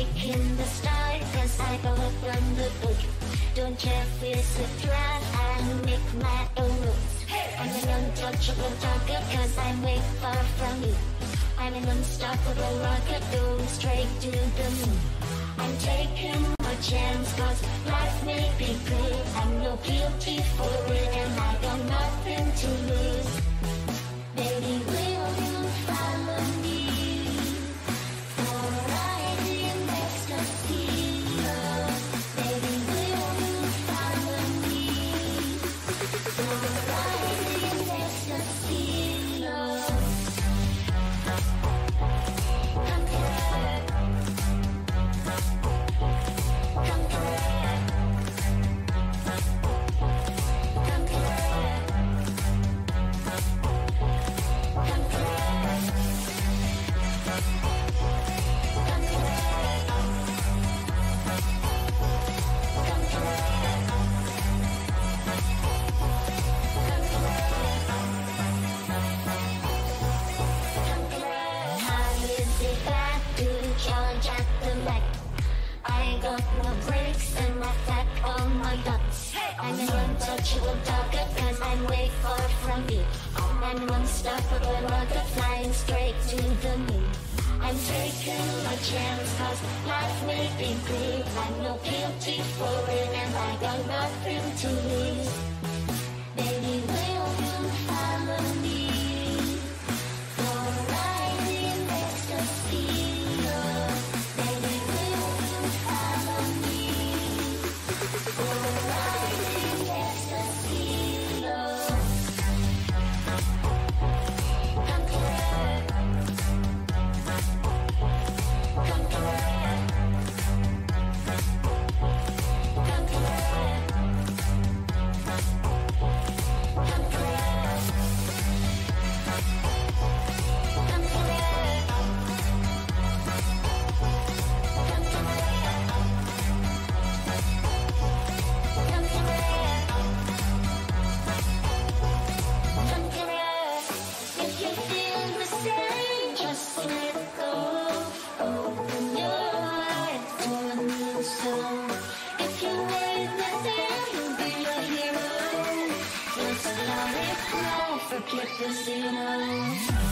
taking the start as I go from the book. Don't care a threat, I make my own rules. I'm an untouchable target cause I'm way far from you. I'm an unstoppable rocket going straight to the moon. I'm taking my chance cause life may be good. I'm no guilty got no brakes and my fat on my guts. I'm an untouchable target cause I'm way far from you. I'm unstoppable rocket flying straight to the moon. I'm taking my chance cause life may be good. I'm no guilty for it and I got nothing to lose. forget this in.